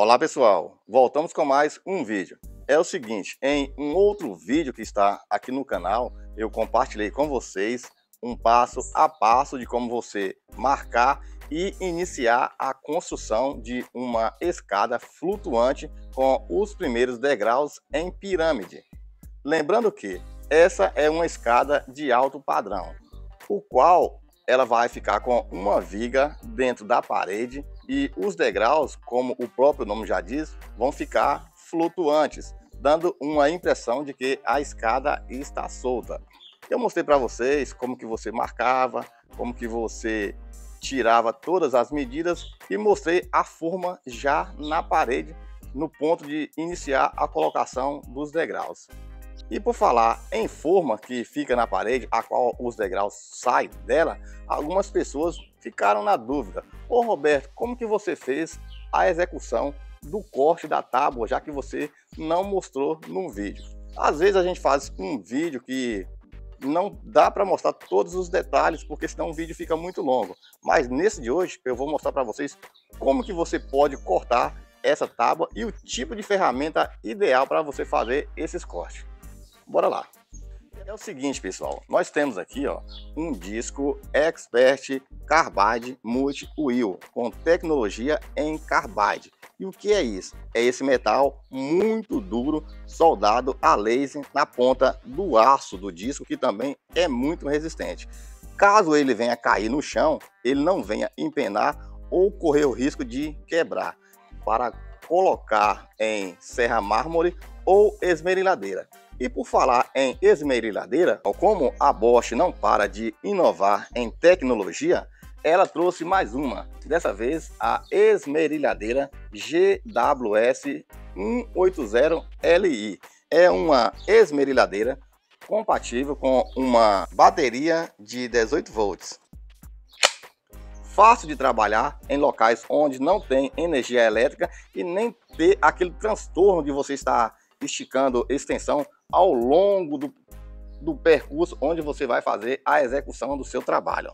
Olá pessoal, voltamos com mais um vídeo. É o seguinte, em um outro vídeo que está aqui no canal, eu compartilhei com vocês um passo a passo de como você marcar e iniciar a construção de uma escada flutuante com os primeiros degraus em pirâmide. Lembrando que essa é uma escada de alto padrão, o qual ela vai ficar com uma viga dentro da parede e os degraus, como o próprio nome já diz, vão ficar flutuantes, dando uma impressão de que a escada está solta. Eu mostrei para vocês como que você marcava, como que você tirava todas as medidas e mostrei a forma já na parede, no ponto de iniciar a colocação dos degraus. E por falar em forma que fica na parede, a qual os degraus saem dela, algumas pessoas ficaram na dúvida. Ô Roberto, como que você fez a execução do corte da tábua, já que você não mostrou no vídeo? Às vezes a gente faz um vídeo que não dá para mostrar todos os detalhes, porque senão o vídeo fica muito longo. Mas nesse de hoje eu vou mostrar para vocês como que você pode cortar essa tábua e o tipo de ferramenta ideal para você fazer esses cortes. Bora lá. É o seguinte, pessoal, nós temos aqui ó, um disco Expert Carbide Multi Wheel com tecnologia em carbide. E o que é isso? É esse metal muito duro soldado a laser na ponta do aço do disco, que também é muito resistente. Caso ele venha cair no chão, ele não venha empenar ou correr o risco de quebrar. Para colocar em serra mármore ou esmerilhadeira. E por falar em esmerilhadeira, como a Bosch não para de inovar em tecnologia, ela trouxe mais uma, dessa vez a esmerilhadeira GWS 180Li. É uma esmerilhadeira compatível com uma bateria de 18 volts. Fácil de trabalhar em locais onde não tem energia elétrica e nem ter aquele transtorno de você estar esticando extensão ao longo do, do percurso onde você vai fazer a execução do seu trabalho.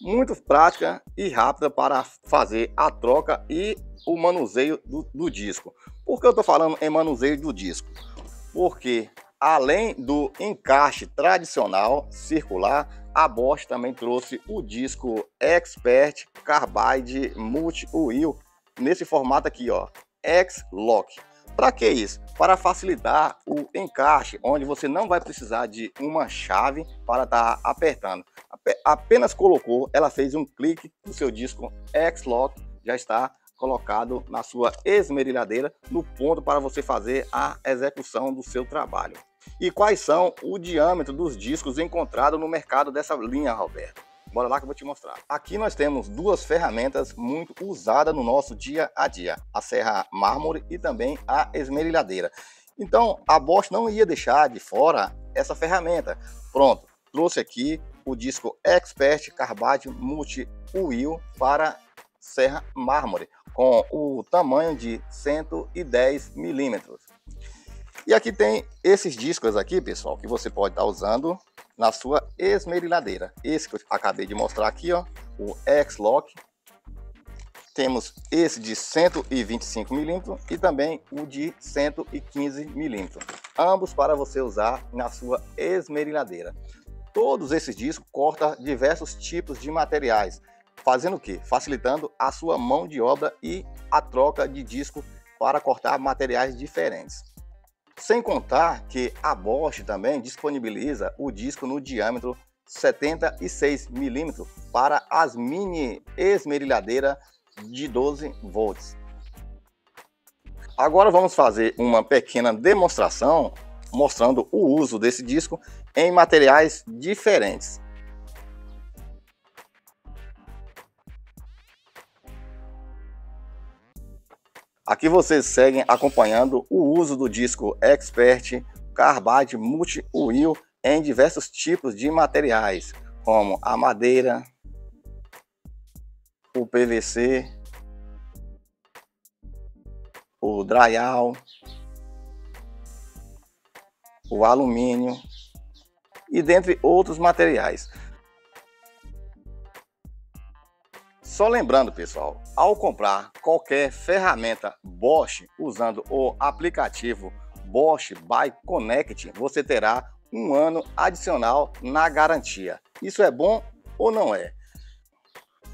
Muito prática e rápida para fazer a troca e o manuseio do, do disco. Por que eu estou falando em manuseio do disco? Porque além do encaixe tradicional circular, a Bosch também trouxe o disco Expert Carbide Multi Wheel nesse formato aqui, ó, X-Lock. Para que isso? Para facilitar o encaixe, onde você não vai precisar de uma chave para estar tá apertando. Apenas colocou, ela fez um clique no seu disco X-Lock, já está colocado na sua esmerilhadeira no ponto para você fazer a execução do seu trabalho. E quais são o diâmetro dos discos encontrados no mercado dessa linha, Roberto? Bora lá que eu vou te mostrar. Aqui nós temos duas ferramentas muito usadas no nosso dia a dia. A serra mármore e também a esmerilhadeira. Então, a Bosch não ia deixar de fora essa ferramenta. Pronto, trouxe aqui o disco Expert Carbide Multi Wheel para serra mármore, com o tamanho de 110 milímetros. E aqui tem esses discos aqui, pessoal, que você pode estar usando na sua esmerilhadeira. Esse que eu acabei de mostrar aqui, ó, o X-Lock. Temos esse de 125 milímetros e também o de 115 milímetros. Ambos para você usar na sua esmerilhadeira. Todos esses discos cortam diversos tipos de materiais, fazendo o que? Facilitando a sua mão de obra e a troca de disco para cortar materiais diferentes. Sem contar que a Bosch também disponibiliza o disco no diâmetro 76 milímetros para as mini esmerilhadeira de 12 volts. Agora vamos fazer uma pequena demonstração mostrando o uso desse disco em materiais diferentes. Aqui vocês seguem acompanhando o uso do disco Expert Carbide Multi Wheel em diversos tipos de materiais, como a madeira, o PVC, o drywall, o alumínio e dentre outros materiais. Só lembrando, pessoal, ao comprar qualquer ferramenta Bosch usando o aplicativo Bosch by Connect, você terá um ano adicional na garantia. Isso é bom ou não é?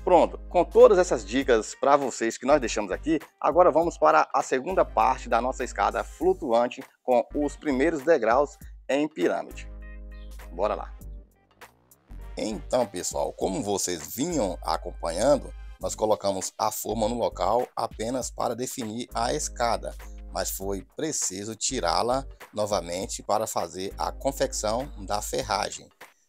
Pronto, com todas essas dicas para vocês que nós deixamos aqui, agora vamos para a segunda parte da nossa escada flutuante com os primeiros degraus em pirâmide. Bora lá! Então, pessoal, como vocês vinham acompanhando, nós colocamos a forma no local apenas para definir a escada, mas foi preciso tirá-la novamente para fazer a confecção da ferragem.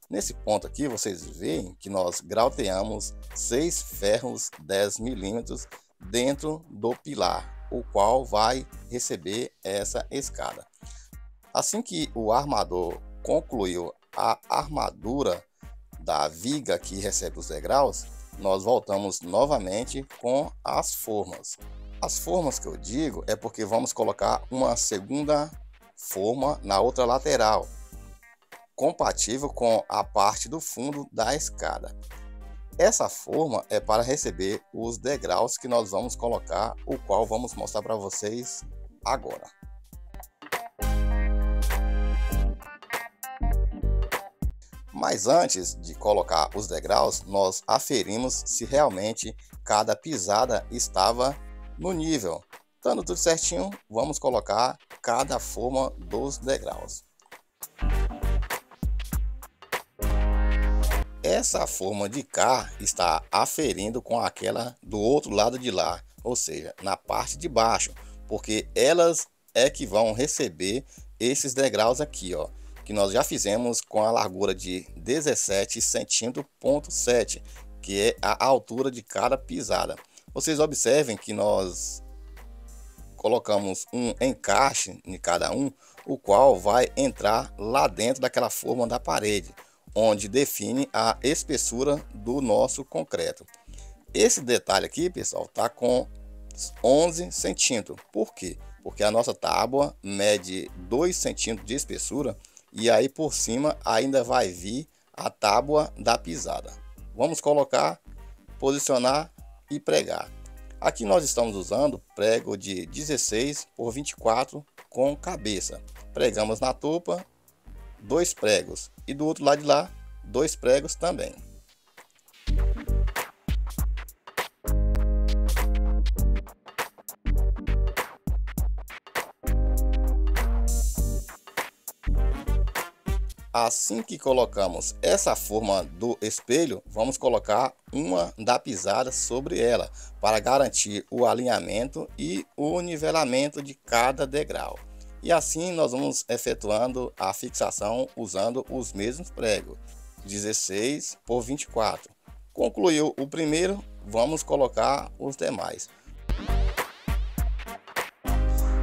Nesse ponto aqui, vocês veem que nós grauteamos seis ferros 10 milímetros dentro do pilar, o qual vai receber essa escada. Assim que o armador concluiu a armadura da viga que recebe os degraus, nós voltamos novamente com as formas. As formas que eu digo é porque vamos colocar uma segunda forma na outra lateral, compatível com a parte do fundo da escada. Essa forma é para receber os degraus que nós vamos colocar, o qual vamos mostrar para vocês agora. Mas antes de colocar os degraus, nós aferimos se realmente cada pisada estava no nível. Estando tudo certinho, vamos colocar cada forma dos degraus. Essa forma de cá está aferindo com aquela do outro lado de lá, ou seja, na parte de baixo, porque elas é que vão receber esses degraus aqui, ó que nós já fizemos com a largura de 17 centímetros, que é a altura de cada pisada. Vocês observem que nós colocamos um encaixe em cada um, o qual vai entrar lá dentro daquela forma da parede, onde define a espessura do nosso concreto. Esse detalhe aqui, pessoal, tá com 11 centímetros. Por quê? Porque a nossa tábua mede 2 centímetros de espessura e aí por cima ainda vai vir a tábua da pisada. Vamos colocar, posicionar e pregar. Aqui nós estamos usando prego de 16 por 24 com cabeça. Pregamos na tupa dois pregos e do outro lado de lá dois pregos também. Assim que colocamos essa forma do espelho, vamos colocar uma da pisada sobre ela para garantir o alinhamento e o nivelamento de cada degrau. E assim nós vamos efetuando a fixação usando os mesmos pregos, 16 por 24. Concluiu o primeiro, vamos colocar os demais.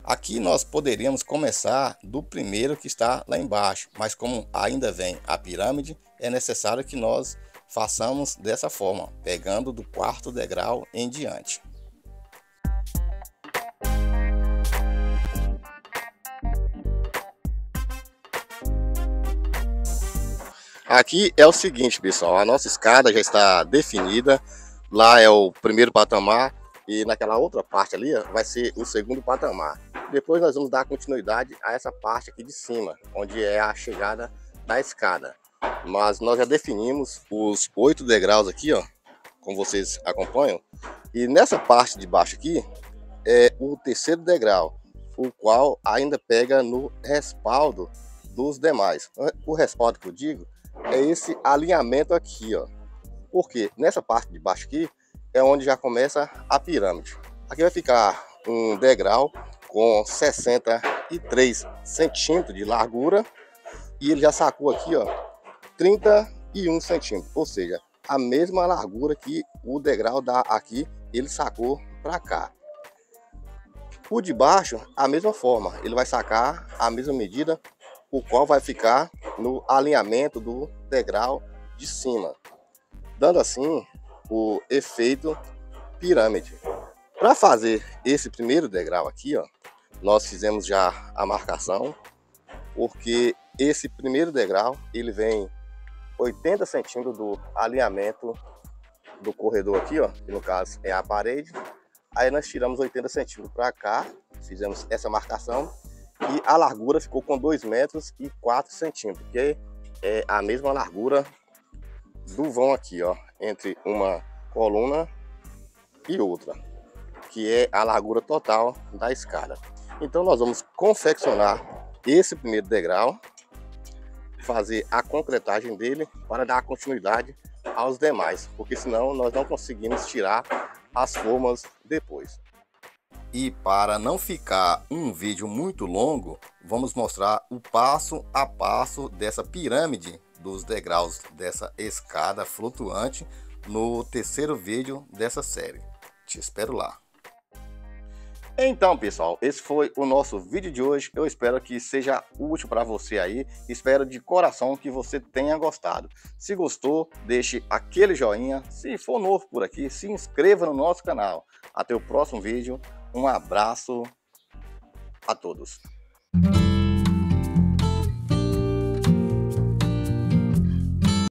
Aqui nós poderíamos começar do primeiro que está lá embaixo, mas como ainda vem a pirâmide, é necessário que nós façamos dessa forma, pegando do quarto degrau em diante. Aqui é o seguinte, pessoal, a nossa escada já está definida, lá é o primeiro patamar e naquela outra parte ali vai ser o segundo patamar. Depois nós vamos dar continuidade a essa parte aqui de cima, onde é a chegada da escada. Mas nós já definimos os oito degraus aqui, ó, como vocês acompanham. E nessa parte de baixo aqui é o terceiro degrau, o qual ainda pega no respaldo dos demais. O respaldo que eu digo é esse alinhamento aqui, ó. Porque nessa parte de baixo aqui é onde já começa a pirâmide. Aqui vai ficar um degrau com 63 centímetros de largura e ele já sacou aqui, ó, 31 centímetros, ou seja, a mesma largura que o degrau dá aqui, ele sacou para cá. O de baixo, a mesma forma, ele vai sacar a mesma medida, o qual vai ficar no alinhamento do degrau de cima, dando assim o efeito pirâmide. Para fazer esse primeiro degrau aqui, ó, nós fizemos já a marcação, porque esse primeiro degrau ele vem 80 centímetros do alinhamento do corredor aqui, ó, que no caso é a parede. Aí nós tiramos 80 centímetros para cá, fizemos essa marcação e a largura ficou com 2 metros e 4 centímetros, que é a mesma largura do vão aqui, ó, entre uma coluna e outra, que é a largura total da escada. Então nós vamos confeccionar esse primeiro degrau, fazer a concretagem dele para dar continuidade aos demais, porque senão nós não conseguimos tirar as formas depois. E para não ficar um vídeo muito longo, vamos mostrar o passo a passo dessa pirâmide dos degraus dessa escada flutuante no terceiro vídeo dessa série. Te espero lá. Então, pessoal, esse foi o nosso vídeo de hoje. Eu espero que seja útil para você aí. Espero de coração que você tenha gostado. Se gostou, deixe aquele joinha. Se for novo por aqui, se inscreva no nosso canal. Até o próximo vídeo. Um abraço a todos.